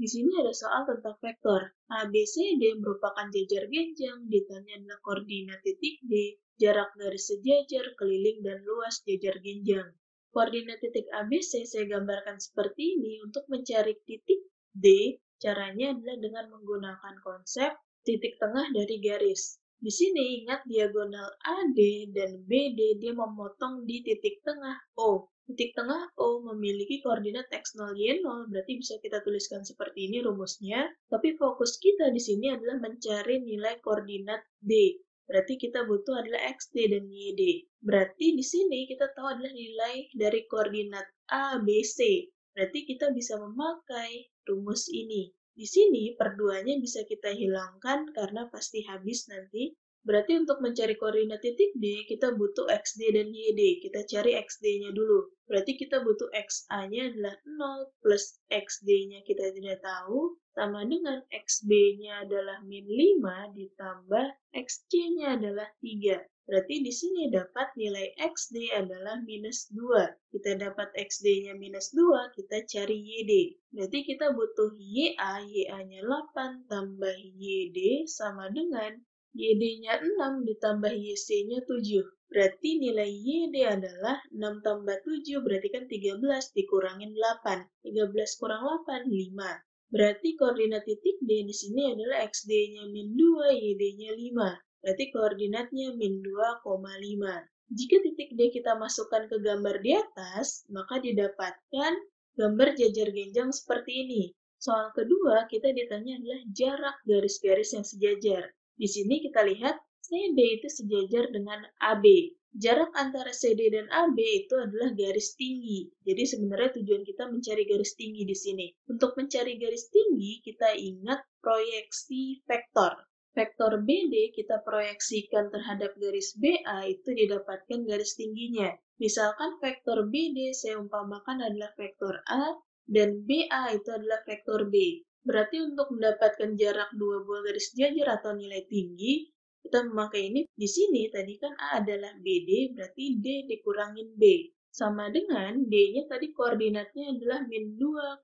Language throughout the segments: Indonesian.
Di sini ada soal tentang vektor. A, B, C, D merupakan jajar genjang, ditanya adalah koordinat titik D, jarak garis sejajar, keliling, dan luas jajar genjang. Koordinat titik A, B, C saya gambarkan seperti ini untuk mencari titik D. Caranya adalah dengan menggunakan konsep titik tengah dari garis. Di sini ingat diagonal AD dan BD dia memotong di titik tengah O. Titik tengah O memiliki koordinat x0, y0, berarti bisa kita tuliskan seperti ini rumusnya. Tapi fokus kita di sini adalah mencari nilai koordinat D. Berarti kita butuh adalah XD dan YD. Berarti di sini kita tahu adalah nilai dari koordinat A, B, C. Berarti kita bisa memakai rumus ini. Di sini perduanya bisa kita hilangkan karena pasti habis nanti. Berarti untuk mencari koordinat titik D, kita butuh XD dan YD. Kita cari XD-nya dulu. Berarti kita butuh XA-nya adalah 0 plus XD-nya kita tidak tahu, sama dengan XB-nya adalah min 5 ditambah XC-nya adalah 3. Berarti di sini dapat nilai XD adalah minus 2. Kita dapat XD-nya minus 2, kita cari YD. Berarti kita butuh YA, YA-nya 8 tambah YD sama dengan YD-nya 6 ditambah YC-nya 7. Berarti nilai YD adalah 6 tambah 7, berarti kan 13 dikurangin 8. 13 kurang 8, 5. Berarti koordinat titik D di sini adalah XD-nya min 2, YD-nya 5. Berarti koordinatnya min 2,5. Jika titik D kita masukkan ke gambar di atas, maka didapatkan gambar jajar genjang seperti ini. Soal kedua, kita ditanya adalah jarak garis-garis yang sejajar. Di sini kita lihat CD itu sejajar dengan AB. Jarak antara CD dan AB itu adalah garis tinggi. Jadi sebenarnya tujuan kita mencari garis tinggi di sini. Untuk mencari garis tinggi, kita ingat proyeksi vektor. Vektor BD kita proyeksikan terhadap garis BA itu didapatkan garis tingginya. Misalkan vektor BD saya umpamakan adalah vektor A dan BA itu adalah vektor B. Berarti untuk mendapatkan jarak dua buah garis jajar atau nilai tinggi, kita memakai ini. Di sini tadi kan A adalah BD, berarti D dikurangin B. Sama dengan D-nya tadi koordinatnya adalah min 2,5.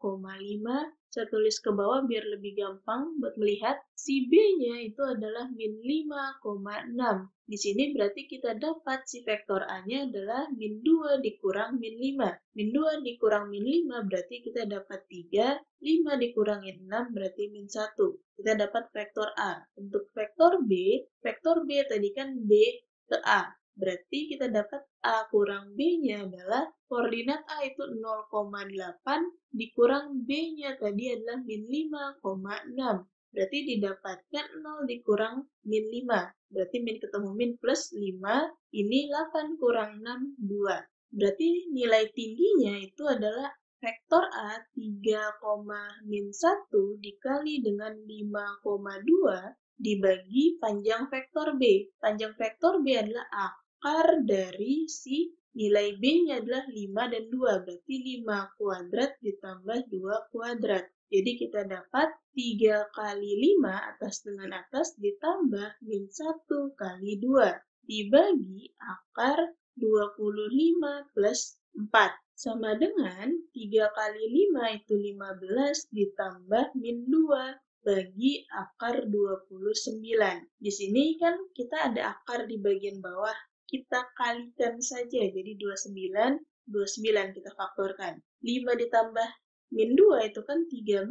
Saya tulis ke bawah biar lebih gampang buat melihat. Si B-nya itu adalah min 5,6. Di sini berarti kita dapat si vektor A-nya adalah min 2 dikurang min 5. Min 2 dikurang min 5 berarti kita dapat 3. 5 dikurangin 6 berarti min 1. Kita dapat vektor A. Untuk vektor B, vektor B tadi kan B ke A. Berarti kita dapat A kurang B-nya adalah koordinat A itu 0,8 dikurang B-nya tadi adalah min 5,6. Berarti didapatkan 0 dikurang min 5. Berarti min ketemu min plus 5. Ini 8 kurang 6, 2. Berarti nilai tingginya itu adalah vektor A 3, min 1 dikali dengan 5,2 dibagi panjang vektor B. Panjang vektor B adalah akar dari si nilai B-nya adalah 5 dan 2. Berarti 5 kuadrat ditambah 2 kuadrat. Jadi kita dapat 3 kali 5 atas dengan atas ditambah min 1 kali 2 dibagi akar 25 plus 4 sama dengan 3 kali 5 itu 15 ditambah min 2 bagi akar 29. Di sini kan kita ada akar di bagian bawah, kita kalikan saja. Jadi 29, 29 kita faktorkan. 5 ditambah Min 2 itu kan 13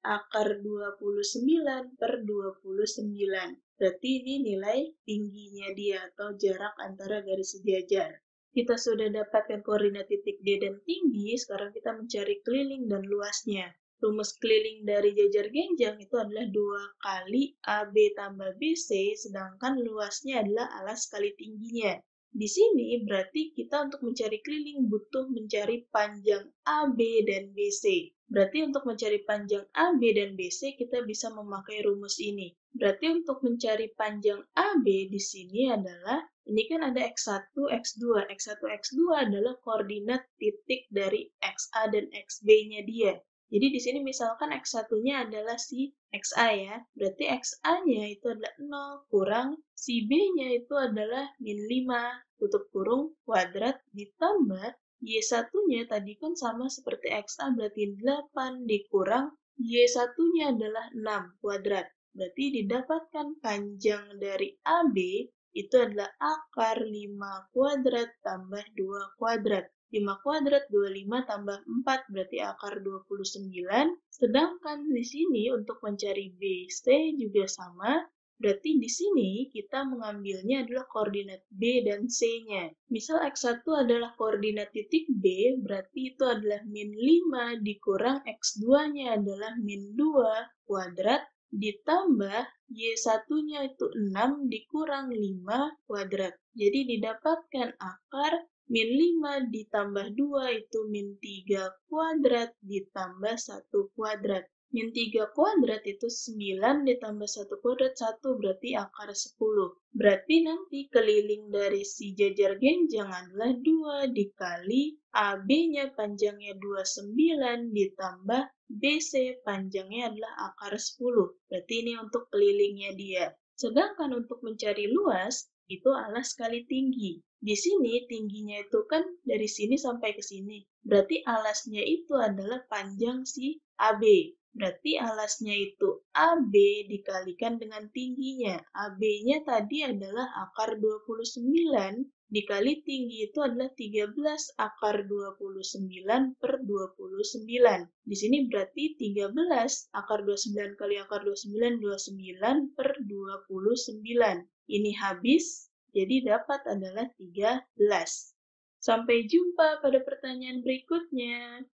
akar 29 per 29. Berarti ini nilai tingginya dia atau jarak antara garis sejajar. Kita sudah dapatkan koordinat titik D dan tinggi, sekarang kita mencari keliling dan luasnya. Rumus keliling dari jajar genjang itu adalah 2 kali AB tambah BC, sedangkan luasnya adalah alas kali tingginya. Di sini berarti kita untuk mencari keliling butuh mencari panjang AB dan BC. Berarti untuk mencari panjang AB dan BC kita bisa memakai rumus ini. Berarti untuk mencari panjang AB di sini adalah ini kan ada X1, X2. X1, X2 adalah koordinat titik dari XA dan XB-nya dia. Jadi di sini misalkan X1-nya adalah si XA ya. Berarti XA-nya itu adalah 0 kurang si B-nya itu adalah min 5 tutup kurung kuadrat ditambah Y1-nya tadi kan sama seperti XA berarti 8 dikurang Y1-nya adalah 6 kuadrat. Berarti didapatkan panjang dari AB itu adalah akar 5 kuadrat tambah 2 kuadrat. 5 kuadrat 25 tambah 4 berarti akar 29. Sedangkan di sini untuk mencari BC juga sama, Berarti di sini kita mengambilnya adalah koordinat B dan C-nya. Misal X1 adalah koordinat titik B, berarti itu adalah min 5 dikurang X2-nya adalah min 2 kuadrat ditambah Y1-nya itu 6 dikurang 5 kuadrat. Jadi didapatkan akar min 5 ditambah 2 itu min 3 kuadrat ditambah 1 kuadrat. Min 3 kuadrat itu 9 ditambah 1 kuadrat 1 berarti akar 10. Berarti nanti keliling dari si jajar genjang adalah 2 dikali AB-nya panjangnya 29 ditambah BC panjangnya adalah akar 10. Berarti ini untuk kelilingnya dia. Sedangkan untuk mencari luas, itu alas kali tinggi. Di sini tingginya itu kan dari sini sampai ke sini. Berarti alasnya itu adalah panjang si AB. Berarti alasnya itu AB dikalikan dengan tingginya. AB-nya tadi adalah akar 29 dikali tinggi itu adalah 13 akar 29 per 29. Di sini berarti 13 akar 29 kali akar 29, 29 per 29. Ini habis, jadi dapat adalah 13. Sampai jumpa pada pertanyaan berikutnya.